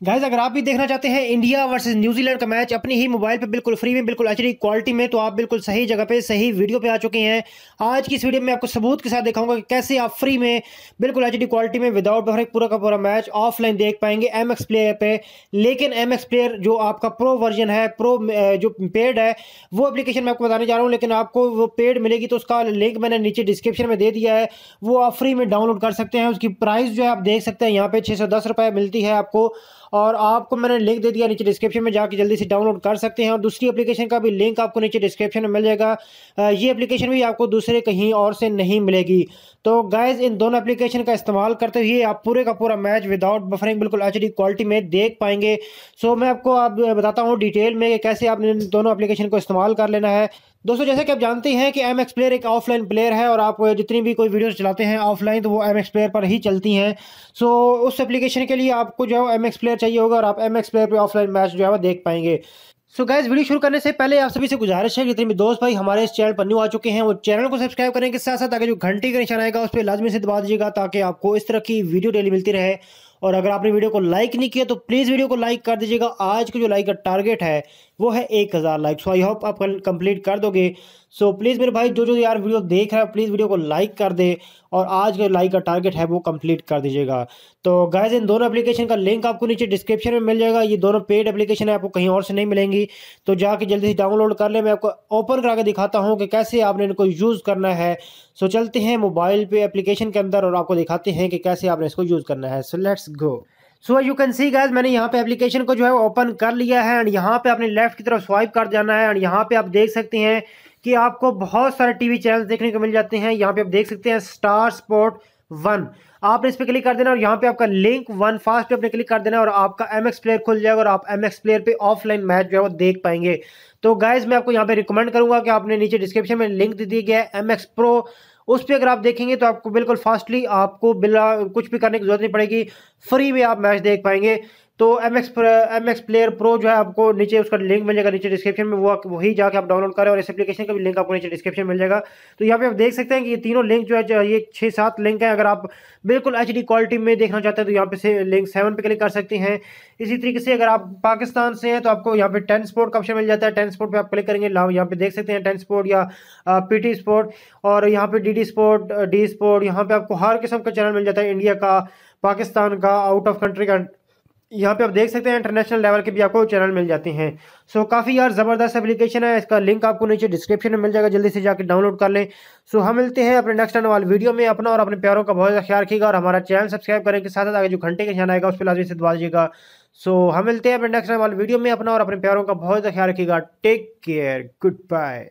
Guys अगर आप भी देखना चाहते हैं इंडिया वर्सेस न्यूजीलैंड का मैच अपनी ही मोबाइल पे बिल्कुल फ्री में, बिल्कुल अच्छी क्वालिटी में तो आप बिल्कुल सही जगह पे, सही वीडियो पे आ चुके हैं। आज की इस वीडियो में आपको सबूत के साथ दिखाऊँगा कि कैसे आप फ्री में, बिल्कुल एचडी क्वालिटी में विदाउट बफरिंग पूरा का पूरा मैच ऑफलाइन देख पाएँगे एमएक्स प्लेयर पे। लेकिन एमएक्स प्लेयर जो आपका प्रो वर्जन है प्रो जो पेड है, वो एप्लीकेशन मैं आपको बताने जा रहा हूँ, लेकिन आपको वो पेड मिलेगी तो उसका लिंक मैंने नीचे डिस्क्रिप्शन में दे दिया है। वो आप फ्री में डाउनलोड कर सकते हैं, उसकी प्राइस जो है आप देख सकते हैं, यहाँ पे छः सौ मिलती है आपको। और आपको मैंने लिंक दे दिया नीचे डिस्क्रिप्शन में, जाके जल्दी से डाउनलोड कर सकते हैं। और दूसरी एप्लीकेशन का भी लिंक आपको नीचे डिस्क्रिप्शन में मिल जाएगा। ये एप्लीकेशन भी आपको दूसरे कहीं और से नहीं मिलेगी। तो गाइज़ इन दोनों एप्लीकेशन का इस्तेमाल करते हुए आप पूरे का पूरा मैच विदाउट बफरिंग बिल्कुल एचडी क्वालिटी में देख पाएँगे। सो मैं आपको आप बताता हूँ डिटेल में कैसे इन दोनों एप्लीकेशन को इस्तेमाल कर लेना है। दोस्तों जैसे कि आप जानते हैं कि एम एक्स प्लेयर एक ऑफलाइन प्लेयर है और आप जितनी भी कोई वीडियोस चलाते हैं ऑफलाइन तो वो एम एक्स प्लेयर पर ही चलती हैं। सो so, उस एप्लीकेशन के लिए आपको जो है एम एक्स प्लेयर चाहिए होगा और आप एम एक्स प्लेयर पर ऑफलाइन मैच जो है वो देख पाएँगे। सो गैस वीडियो शुरू करने से पहले आप सभी से गुजारिश है जितने भी दोस्त भाई हमारे इस चैनल पर न्यू आ चुके हैं वो चैनल को सब्सक्राइब करने के साथ साथ आगे जो घंटी का निशान आएगा उस पर लाजमी से दबा दीजिएगा ताकि आपको इस तरह की वीडियो डेली मिलती रहे। और अगर आपने वीडियो को लाइक नहीं किया तो प्लीज़ वीडियो को लाइक कर दीजिएगा। आज का जो लाइक का टारगेट है वो है एक हज़ार लाइक सो आई होप आप कंप्लीट कर दोगे। सो so, प्लीज़ मेरे भाई जो जो यार वीडियो देख रहा है प्लीज़ वीडियो को लाइक कर दे और आज का लाइक का टारगेट है वो कंप्लीट कर दीजिएगा। तो गैज़ इन दोनों एप्लीकेशन का लिंक आपको नीचे डिस्क्रिप्शन में मिल जाएगा। ये दोनों पेड एप्लीकेशन है आपको कहीं और से नहीं मिलेंगी। तो जाके जल्दी से डाउनलोड कर ले। मैं आपको ओपन करा के दिखाता हूँ कि कैसे आपने इनको यूज़ करना है। सो चलते हैं मोबाइल पे एप्लीकेशन के अंदर और आपको दिखाते हैं कि कैसे आपने इसको यूज़ करना है। So let's go so you can see guys मैंने यहाँ पे एप्लीकेशन को जो है ओपन कर लिया है एंड यहाँ पे आपने लेफ़्ट की तरफ़ स्वाइप कर जाना है एंड यहाँ पे आप देख सकते हैं कि आपको बहुत सारे टीवी चैनल देखने को मिल जाते हैं। यहाँ पे आप देख सकते हैं स्टार स्पोर्ट वन। आपने इस पर क्लिक कर देना और यहाँ पे आपका लिंक वन फास्ट पे आपने क्लिक कर देना और आपका एम एक्स प्लेयर खुल जाएगा और आप एम एक्स प्लेयर पे ऑफलाइन मैच जो है वो देख पाएँगे। तो गाइज़ मैं आपको यहाँ पे रिकमेंड करूँगा कि आपने नीचे डिस्क्रिप्शन में लिंक दे दिया गया है एम एक्स प्रो उस पर अगर आप देखेंगे तो आपको बिल्कुल फास्टली आपको बिला कुछ भी करने की ज़रूरत नहीं पड़ेगी। फ्री में आप मैच देख पाएँगे। तो M X M X player pro जो है आपको नीचे उसका लिंक मिल जाएगा नीचे डिस्क्रिप्शन में, वो वही जाके आप डाउनलोड करें और इस एप्लीकेशन का भी लिंक आपको नीचे डिस्क्रिप्शन मिल जाएगा। तो यहाँ पे आप देख सकते हैं कि ये तीनों लिंक जो है ये छः सात लिंक है। अगर आप बिल्कुल एचडी क्वालिटी में देखना चाहते हैं तो यहाँ पे से लिंक सेवन पे क्लिक कर सकते हैं। इसी तरीके से अगर आप पाकिस्तान से हैं तो आपको यहाँ पे टेन स्पोर्ट का ऑप्शन मिल जाता है। टेन स्पोर्ट पे आप क्लिक करेंगे यहाँ पे देख सकते हैं टेन स्पोर्ट या पीटी स्पोर्ट और यहाँ पे डी स्पोर्ट डी स्पोर्ट यहाँ पे आपको हर किस्म का चैनल मिल जाता है। इंडिया का, पाकिस्तान का आउट ऑफ़ कंट्री का यहाँ पे आप देख सकते हैं इंटरनेशनल लेवल के भी आपको चैनल मिल जाते हैं। सो काफ़ी यार ज़बरदस्त एप्लीकेशन है। इसका लिंक आपको नीचे डिस्क्रिप्शन में मिल जाएगा। जल्दी से जाकर डाउनलोड कर लें। सो हम मिलते हैं अपने नेक्स्ट आने वाले वीडियो में अपना और अपने प्यारों का बहुत ज़्यादा ख्याल रखिएगा और हमारा चैनल सब्सक्राइब करें के साथ साथ आगे जो घंटे का निशान आएगा, उस पर लाजमी से दबा दीजिएगा। सो हम मिलते हैं अपने नेक्स्ट आने वाले वीडियो में अपना और अपने प्यारों का बहुत ज़्यादा ख्याल रखिएगा। Take care good bye